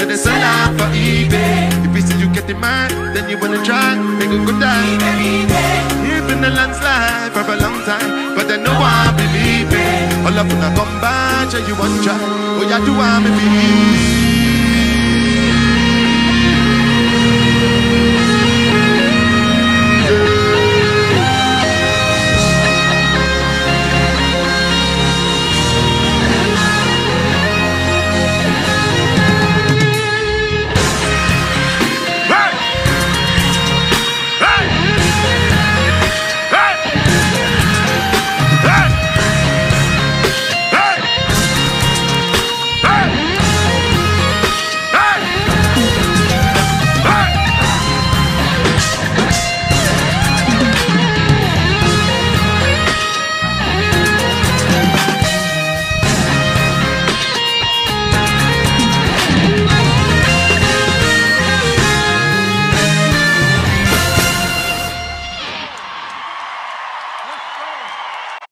Let it sell out for eBay. If you see you get the man, then you wanna try, make a good die. It's been a landslide for a long time, but then no one believe it. All up when I come back, you want try, oh yeah, do I believe?